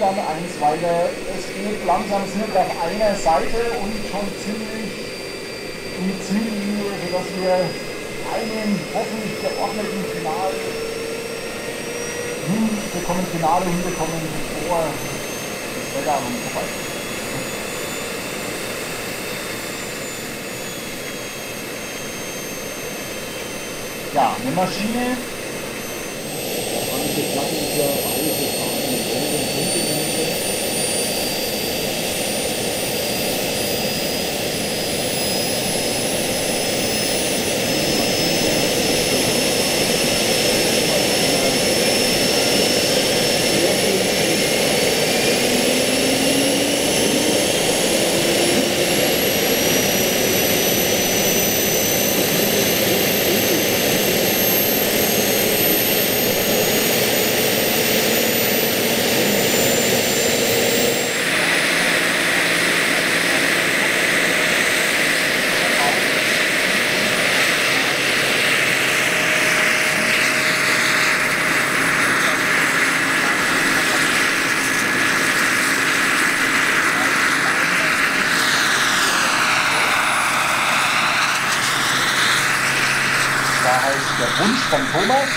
dann eins weiter. Es geht langsam, es auf einer Seite und schon ziemlich in die Ziellinie, sodass wir einen hoffentlich geordneten Final hinbekommen, Finale hinbekommen, bevor das Wetter an uns vorbei. Ja, eine Maschine. Von Thomas.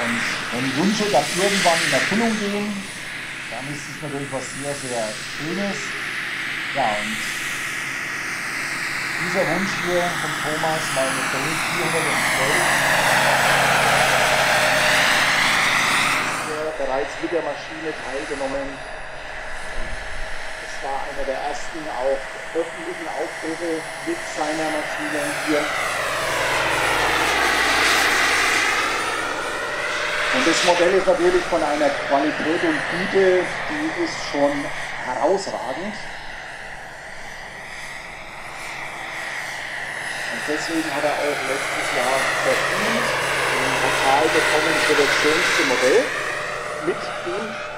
Und wenn die Wünsche dann irgendwann in Erfüllung gehen, dann ist es natürlich was sehr, sehr Schönes. Ja, und dieser Wunsch hier von Thomas, meine Stelle 412, bereits mit der Maschine teilgenommen. Es war einer der ersten auch öffentlichen Auftritte mit seiner Maschine hier. Und das Modell ist natürlich von einer Qualität und Güte, die ist schon herausragend. Und deswegen hat er auch letztes Jahr verdient den Pokal bekommen für das schönste Modell mit dem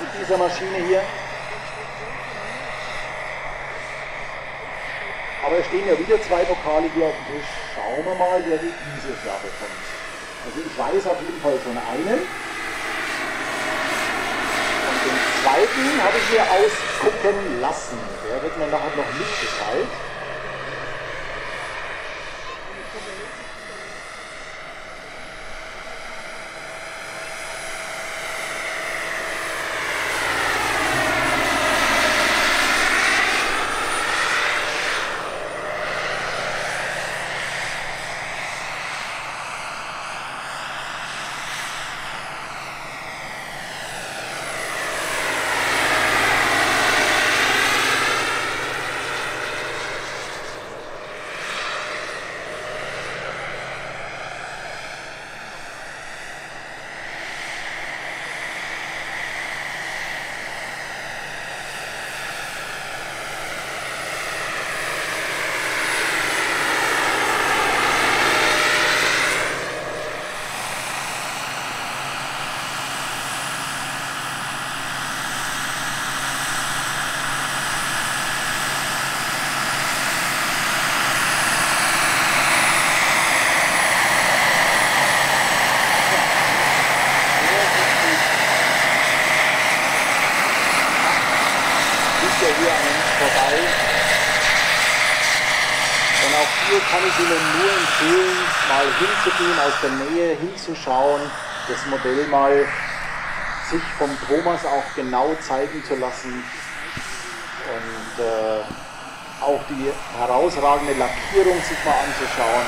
mit dieser Maschine hier. Aber es stehen ja wieder zwei Pokale hier auf dem Tisch. Schauen wir mal, wer die dieses Jahr bekommt. Also ich weiß auf jeden Fall von einem. Und den zweiten habe ich mir ausgucken lassen. Der wird mir nachher noch mitgeteilt. Der Nähe hinzuschauen, das Modell mal sich vom Thomas auch genau zeigen zu lassen und äh, auch die herausragende Lackierung sich mal anzuschauen.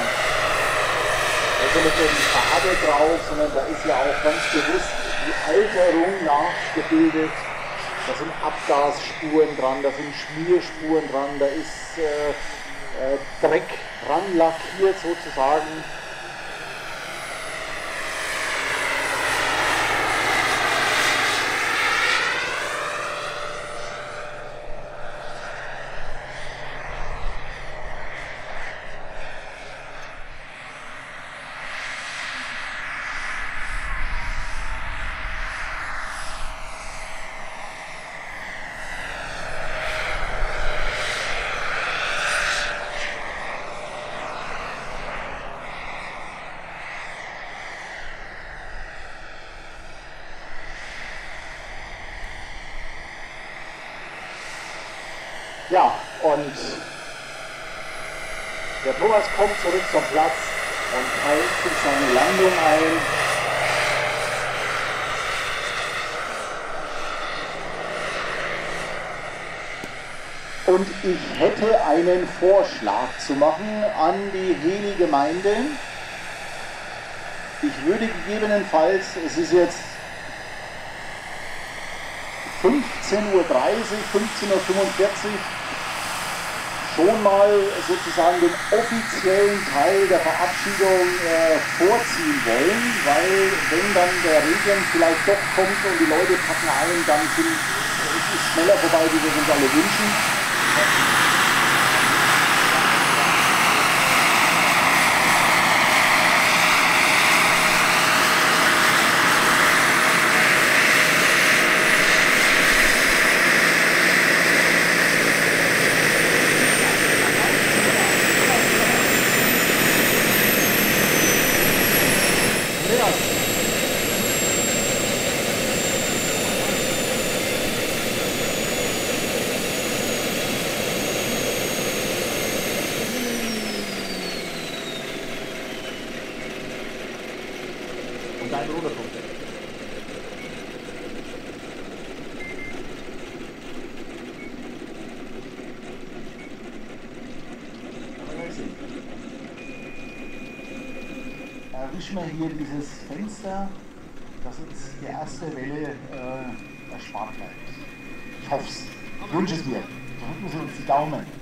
Also nicht nur die Farbe drauf, sondern da ist ja auch ganz bewusst die Alterung nachgebildet. Da sind Abgasspuren dran, da sind Schmierspuren dran, da ist äh, Dreck ranlackiert sozusagen. Ja, und der Thomas kommt zurück zum Platz und teilt seine Landung ein. Und ich hätte einen Vorschlag zu machen an die Heli-Gemeinde. Ich würde gegebenenfalls, es ist jetzt 15.30 Uhr, 15.45 Uhr, schon mal sozusagen den offiziellen Teil der Verabschiedung äh, vorziehen wollen, weil wenn dann der Regen vielleicht doch kommt und die Leute packen ein, dann sind, ist es schneller vorbei, wie wir uns alle wünschen. Dein Ruderpunkt. Erwischen wir hier dieses Fenster, dass uns die erste Welle äh, erspart bleibt. Ich hoffe es. Wünsche es mir. Drücken Sie uns die Daumen.